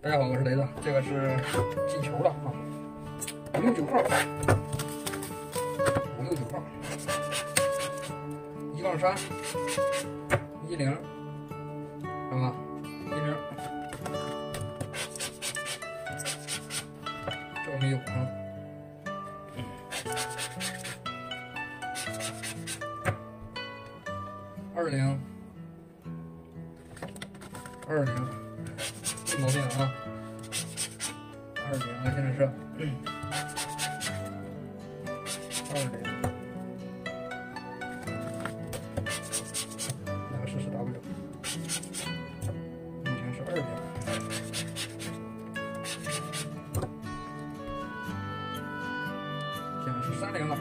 大家好，我是雷子，这个是进球了啊，五六九号，五六九号，一杠三，一零，看吧，一零，这个没有啊，二零，二零。没毛病啊，二零啊，现在是二零，哪个是四 W？目前是二零，现在是三零了。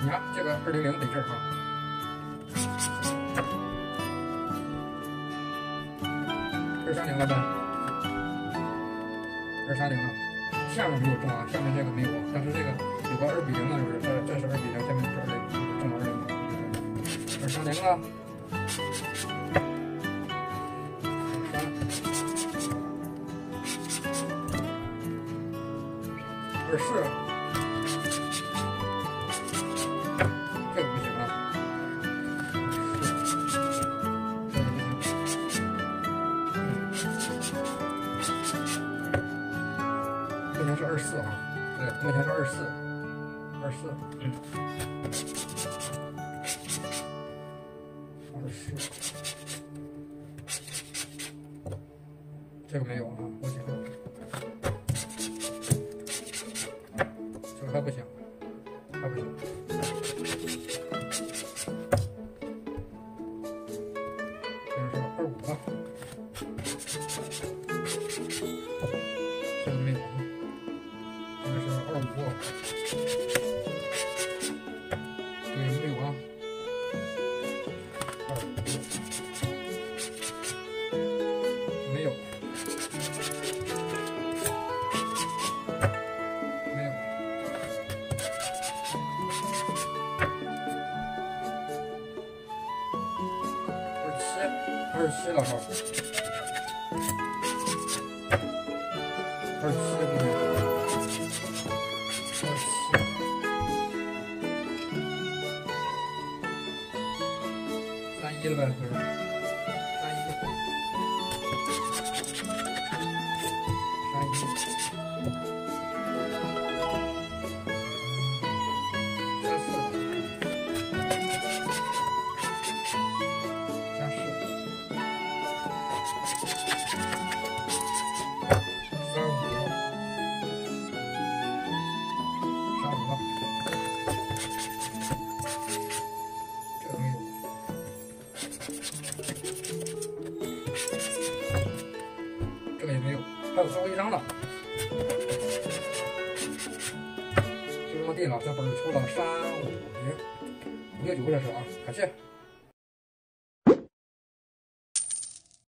你看这个二零零得劲儿哈。三零了呗，二三零了，下面没有中啊，下面这个没有，但是这个有个二比零了，就是这这是二比零，下面是二零，中二零，二三零了，二三，二四。二四啊，对，目前是二四，二四，嗯，二四，这个没有啊，不行，这个还不行，二七了哈，二七不行。三一了呗，是不是？三一。这个也没有，还有最后一张了，就这么地了。这本抽了三五零五六九，这是啊，感谢。